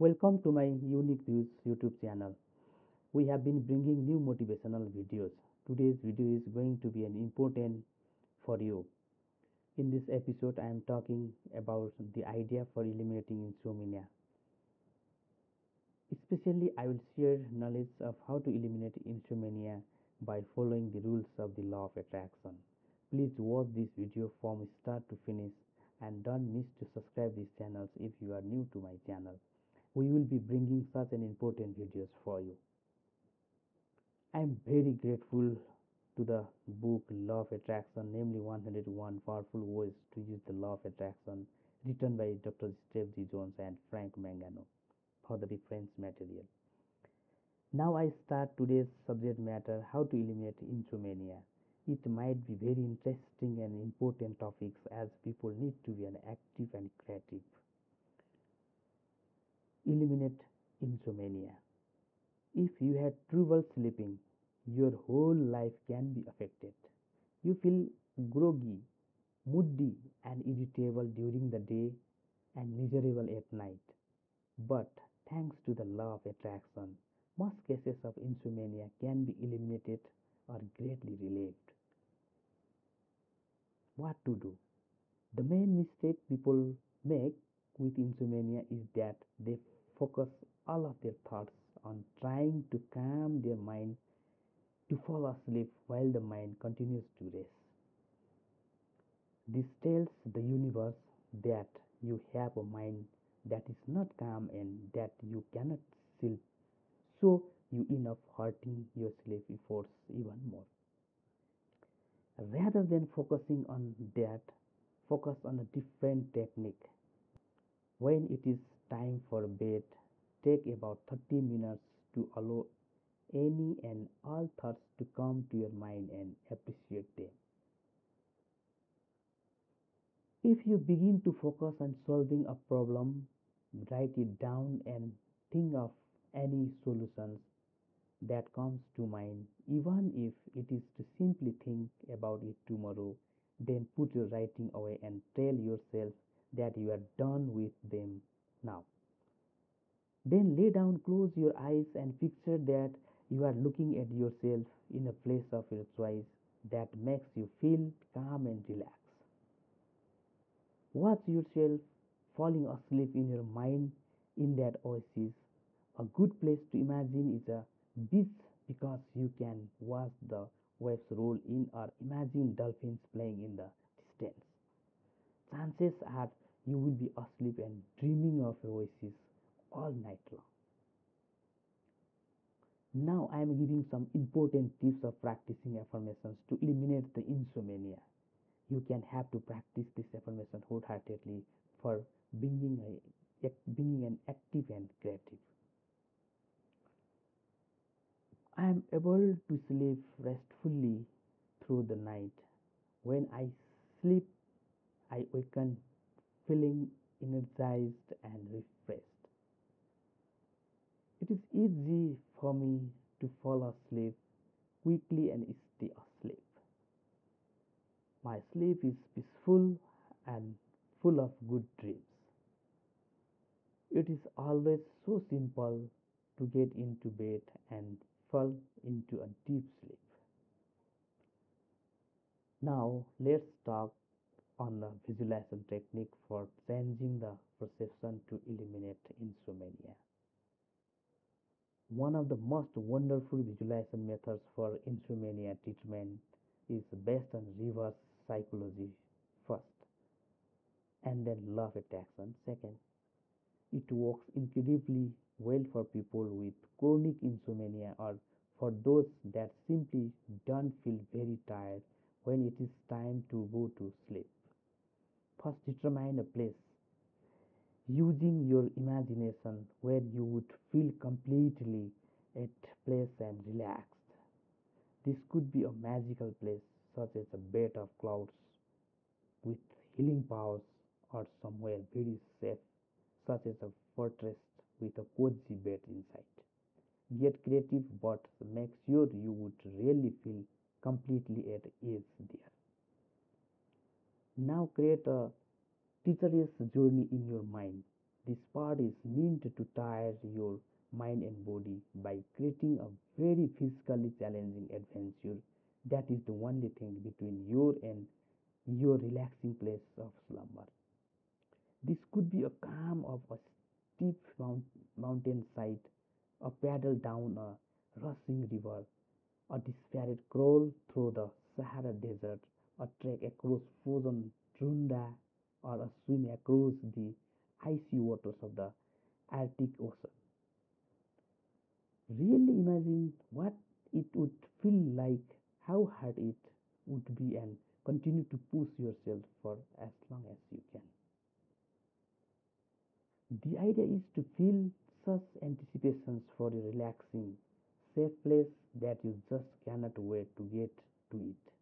Welcome to my Unique Views YouTube channel. We have been bringing new motivational videos. Today's video is going to be an important for you. In this episode, I am talking about the idea for eliminating insomnia. Especially, I will share knowledge of how to eliminate insomnia by following the rules of the law of attraction. Please watch this video from start to finish and don't miss to subscribe these channels if you are new to my channel. We will be bringing such an important videos for you. I am very grateful to the book Law of Attraction, namely 101 Powerful Ways to Use the Law of Attraction, written by Dr. Steve G. Jones and Frank Mangano for the reference material. Now I start today's subject matter how to eliminate insomnia. It might be very interesting and important topics as people need to be an active and creative. Eliminate insomnia. If you had trouble sleeping, your whole life can be affected. You feel groggy, moody, and irritable during the day and miserable at night. But thanks to the law of attraction, most cases of insomnia can be eliminated or greatly relieved. What to do? The main mistake people make with insomnia is that they focus all of their thoughts on trying to calm their mind to fall asleep while the mind continues to race. This tells the universe that you have a mind that is not calm and that you cannot sleep, so you end up hurting your sleep efforts even more. Rather than focusing on that, focus on a different technique. When it is time for bed, take about 30 minutes to allow any and all thoughts to come to your mind and appreciate them. If you begin to focus on solving a problem, write it down and think of any solutions that comes to mind, even if it is to simply think about it tomorrow, then put your writing away and tell yourself that you are done with them. Then lay down, close your eyes, and picture that you are looking at yourself in a place of your choice that makes you feel calm and relaxed. Watch yourself falling asleep in your mind in that oasis. A good place to imagine is a beach because you can watch the waves roll in or imagine dolphins playing in the distance. Chances are you will be asleep and dreaming of oasis all night long. Now I am giving some important tips of practicing affirmations to eliminate the insomnia. You can have to practice this affirmation wholeheartedly for being, a, being an active and creative. I am able to sleep restfully through the night. When I sleep, I awaken feeling energized and refreshed. It is easy for me to fall asleep quickly and stay asleep. My sleep is peaceful and full of good dreams. It is always so simple to get into bed and fall into a deep sleep. Now let's talk on the visualization technique for changing the perception to eliminate insomnia. One of the most wonderful visualization methods for insomnia treatment is based on reverse psychology first and then love attraction second. It works incredibly well for people with chronic insomnia or for those that simply don't feel very tired when it is time to go to sleep. First, determine a place using your imagination where you would feel completely at place and relaxed. This could be a magical place such as a bed of clouds with healing powers or somewhere very safe such as a fortress with a cozy bed inside. Get creative but make sure you would really feel completely at ease there. Now create a teacher's journey in your mind. This part is meant to tire your mind and body by creating a very physically challenging adventure that is the only thing between you and your relaxing place of slumber. This could be a calm of a steep mount, mountainside, a paddle down a rushing river, a despaired crawl through the Sahara Desert, a trek across frozen tundra, or swim across the icy waters of the Arctic Ocean. Really imagine what it would feel like, how hard it would be, and continue to push yourself for as long as you can. The idea is to feel such anticipations for a relaxing, safe place that you just cannot wait to get to it.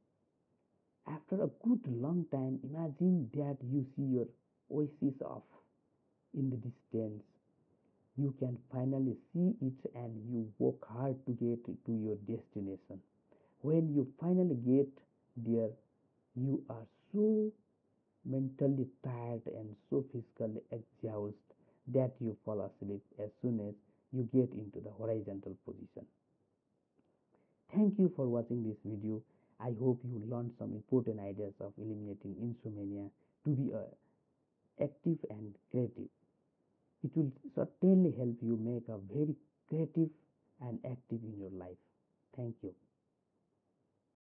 After a good long time, imagine that you see your oasis off in the distance. You can finally see it and you work hard to get to your destination. When you finally get there, you are so mentally tired and so physically exhausted that you fall asleep as soon as you get into the horizontal position. Thank you for watching this video. I hope you learned some important ideas of eliminating insomnia to be uh, active and creative. It will certainly help you make a very creative and active in your life. Thank you.